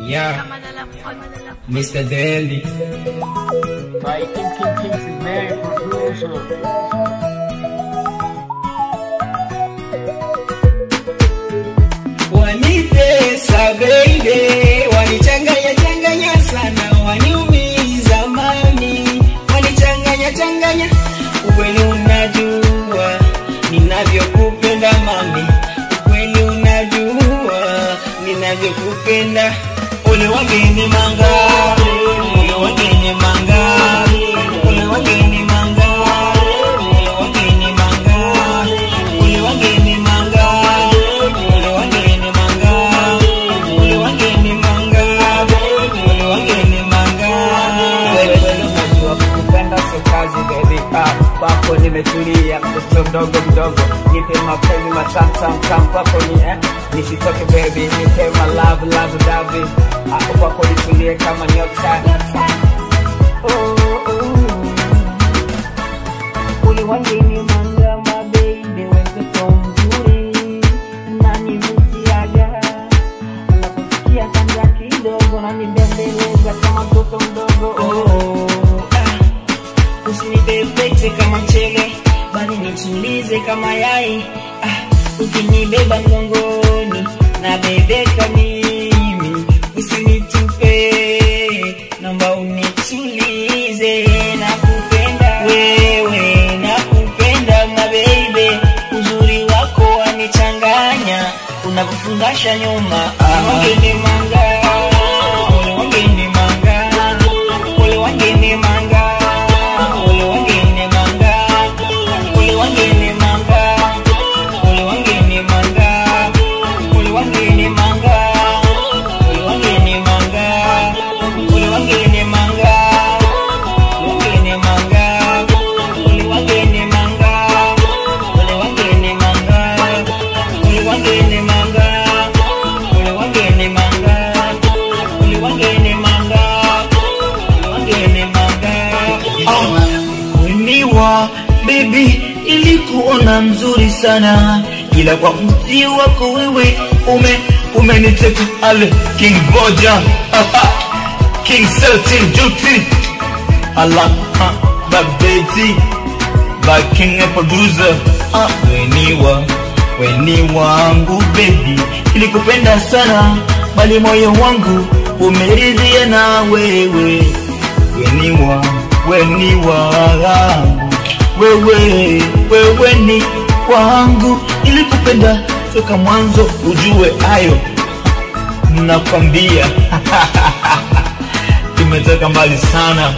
Yeah, Mr. Daly. My King King Kings is very producer. Wanitesa baby, wanichanganya changanya sana, waniumiza mami, wanichanganya changanya. Ukweli unajua ninavyokupenda mami, ukweli unajua ninavyokupenda. Ule wageni manga, ule wageni ah, nimetulia, mtoto mdogo mdogo, nipe mapenzi eh, nisitoke baby, nipe my love kama nyota. Uliwangeni manga mchele bali nitulize kama yai. Ah, ukinibeba mgongoni nabebeka mimi usinitupe. Namba unitulize nakupenda wewe nakupenda mabeibe uzuri wako wanichanganya unakufungasha nyuma. Ah. Weniwa baby, ilikuona mzuri sana, ila kwa mti wako wewe ume umeniteka. Ale King Boja King Sultan Juti. Ala babeti ba King producer ah, weniwa weni wangu baby, ilikupenda sana, bali moyo wangu umeridhia na wewe. Weniwa weni wangu wewe wewe ni ili kupenda toka mwanzo ujue hayo. Nakwambia tumetoka mbali sana